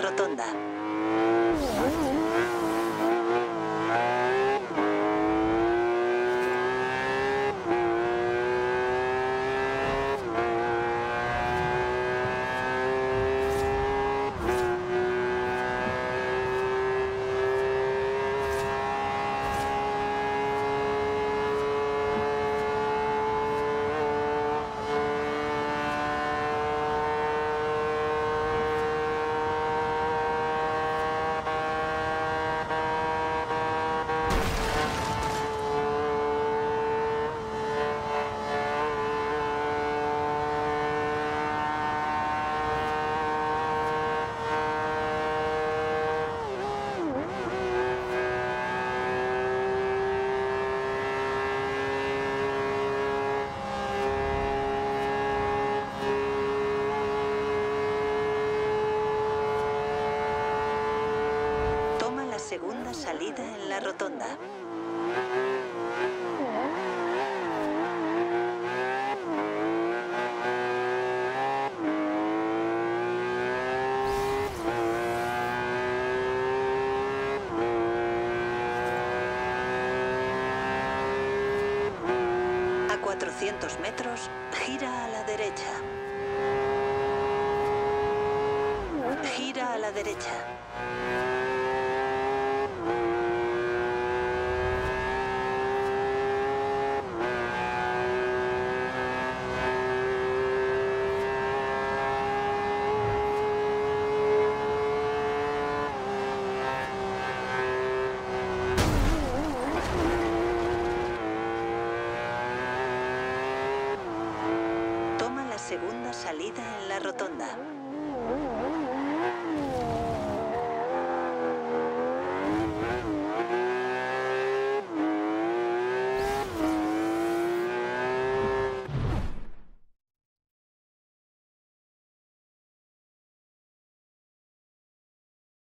rotonda. Toma la segunda salida en la rotonda. A 400 metros, gira a la derecha. Gira a la derecha. segunda salida en la rotonda.